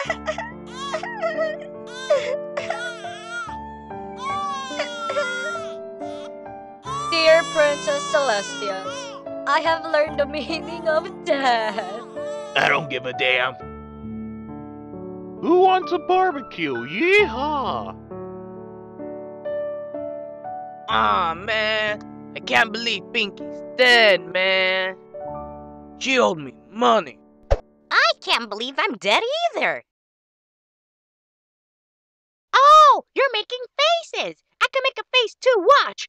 Dear Princess Celestia, I have learned the meaning of death. I don't give a damn. Who wants a barbecue? Yeehaw! Aw, man. I can't believe Pinkie's dead, man. She owed me money. I can't believe I'm dead either. You're making faces. I can make a face too. Watch.